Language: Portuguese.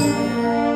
Música